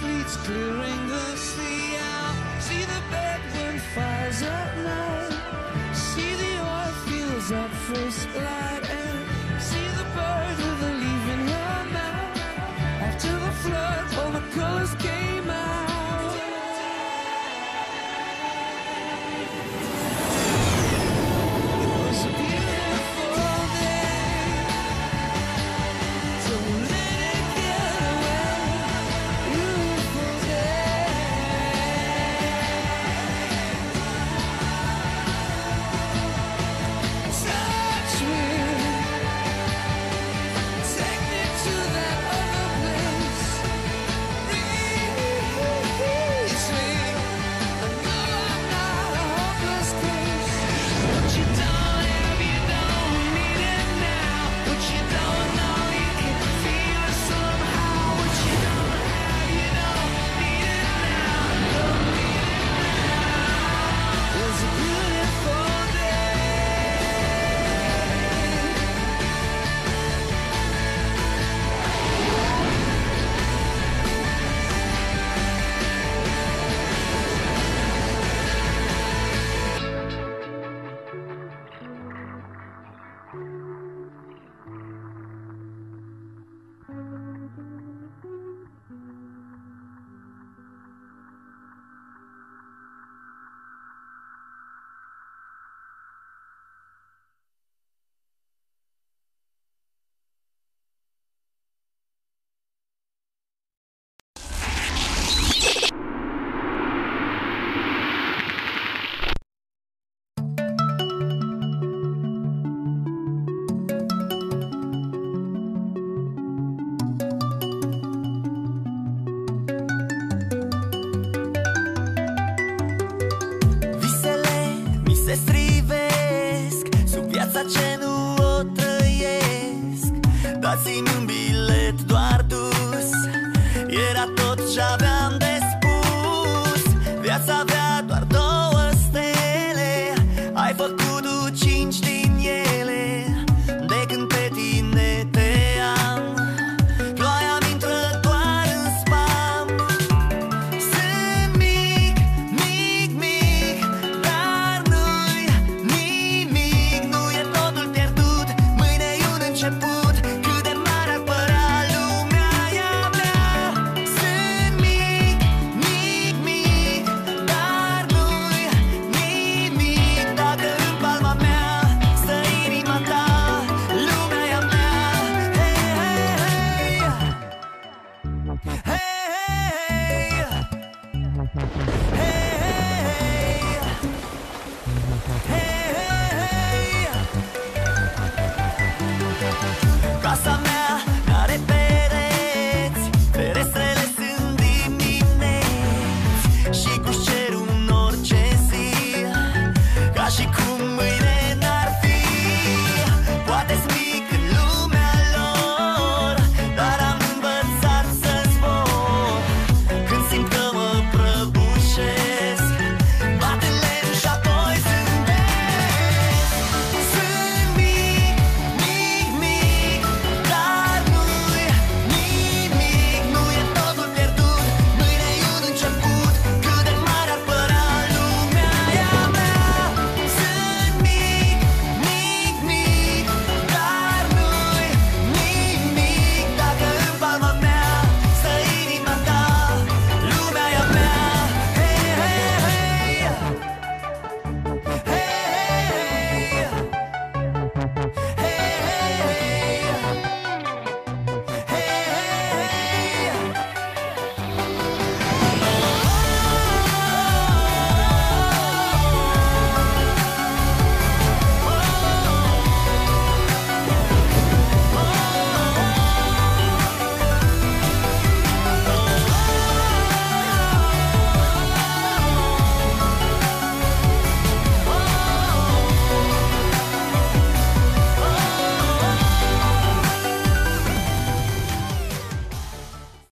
fleets clearing the le strivesc Su viața ce